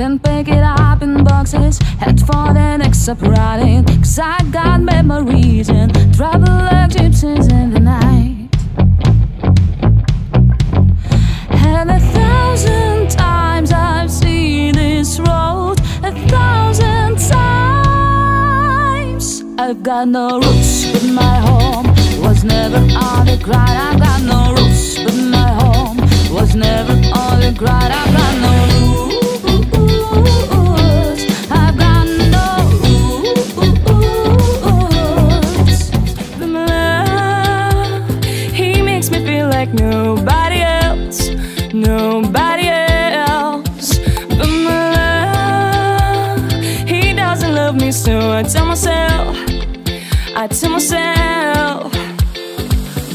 Then pick it up in boxes Head for the next subreddit Cause I got memories and travel like gypsies in the night. And a thousand times I've seen this road. A thousand times I've got no roots but my home. Was never on the ground. I've got no roots but my home. Was never on the grind like nobody else, nobody else. But my love, he doesn't love me, so I tell myself, I tell myself.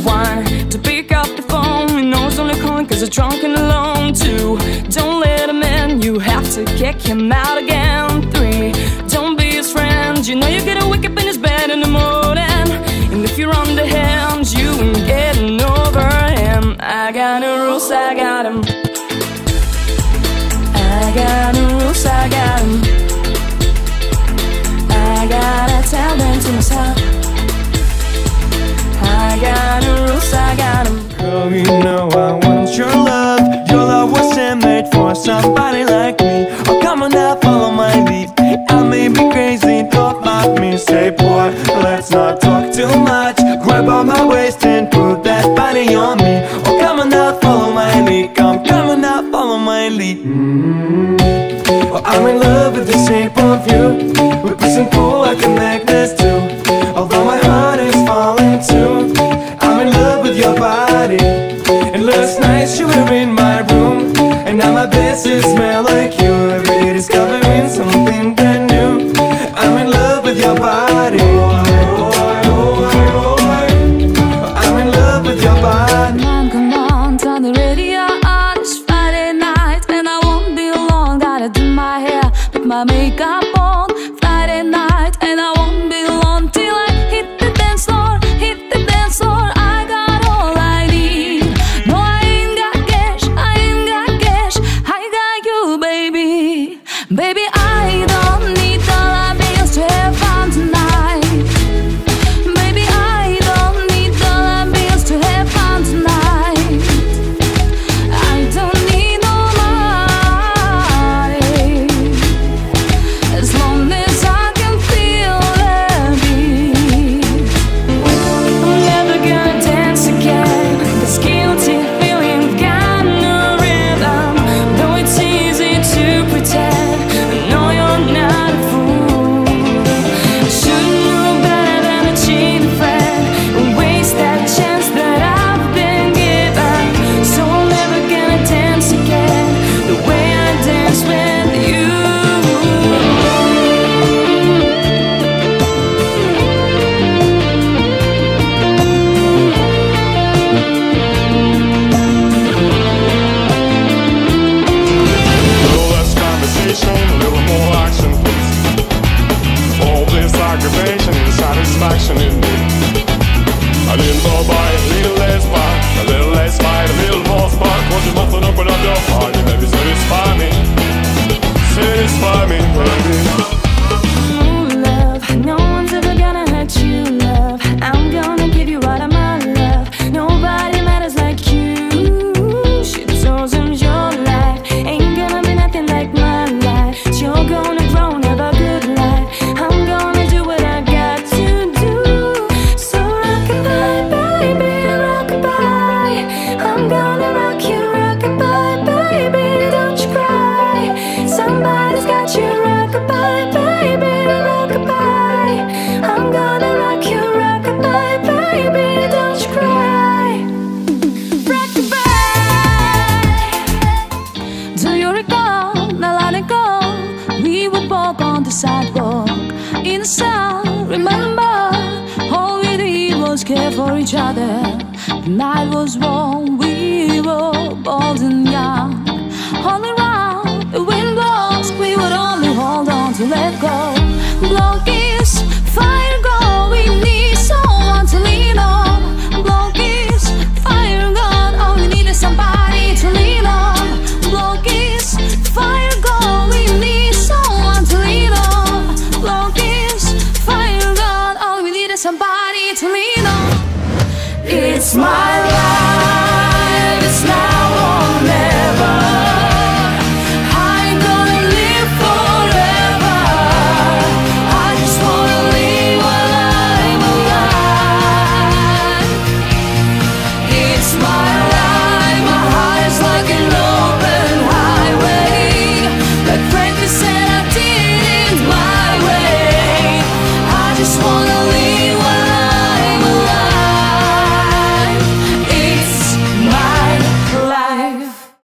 One, to pick up the phone, he knows only calling cause I'm drunk and alone. Two, don't let him in, you have to kick him out again. Three, don't be his friend, you know you get away. got rules, I got them. I got rules, I. I gotta tell them to myself. really well, I'm in love with the shape of you. We push and pull, I connect ma make up on sidewalk in the sun. Remember, all we did was care for each other. The night was warm, we were bold and young. All around, the wind blows, we would only hold on to let go. Blocking somebody